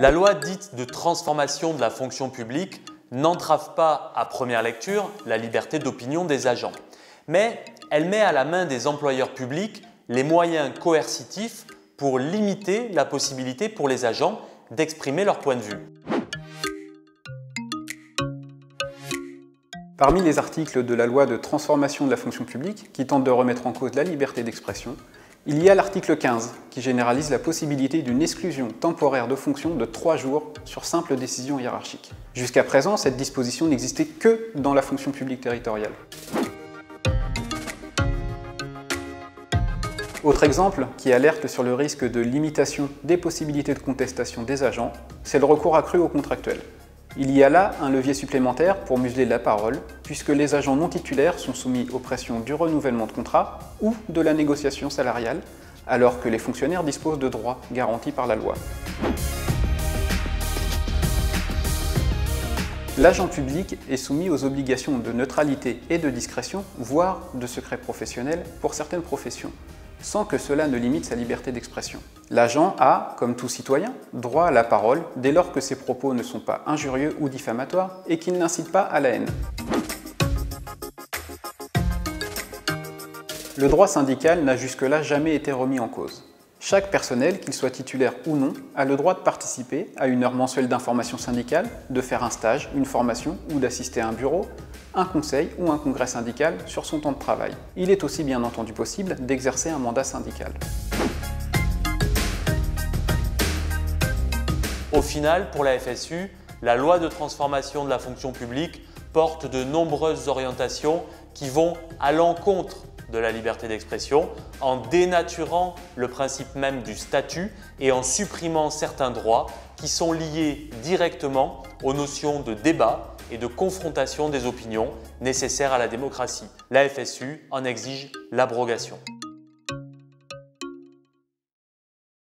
La loi dite de transformation de la fonction publique n'entrave pas à première lecture la liberté d'opinion des agents, mais elle met à la main des employeurs publics les moyens coercitifs pour limiter la possibilité pour les agents d'exprimer leur point de vue. Parmi les articles de la loi de transformation de la fonction publique qui tentent de remettre en cause la liberté d'expression, il y a l'article 15 qui généralise la possibilité d'une exclusion temporaire de fonction de 3 jours sur simple décision hiérarchique. Jusqu'à présent, cette disposition n'existait que dans la fonction publique territoriale. Autre exemple qui alerte sur le risque de limitation des possibilités de contestation des agents, c'est le recours accru aux contractuels. Il y a là un levier supplémentaire pour museler la parole, puisque les agents non titulaires sont soumis aux pressions du renouvellement de contrat ou de la négociation salariale, alors que les fonctionnaires disposent de droits garantis par la loi. L'agent public est soumis aux obligations de neutralité et de discrétion, voire de secret professionnel pour certaines professions sans que cela ne limite sa liberté d'expression. L'agent a, comme tout citoyen, droit à la parole dès lors que ses propos ne sont pas injurieux ou diffamatoires et qu'ils n'incitent pas à la haine. Le droit syndical n'a jusque-là jamais été remis en cause. Chaque personnel, qu'il soit titulaire ou non, a le droit de participer à une heure mensuelle d'information syndicale, de faire un stage, une formation ou d'assister à un bureau, un conseil ou un congrès syndical sur son temps de travail. Il est aussi bien entendu possible d'exercer un mandat syndical. Au final, pour la FSU, la loi de transformation de la fonction publique porte de nombreuses orientations qui vont à l'encontre de la liberté d'expression en dénaturant le principe même du statut et en supprimant certains droits qui sont liés directement aux notions de débat et de confrontation des opinions nécessaires à la démocratie. La FSU en exige l'abrogation.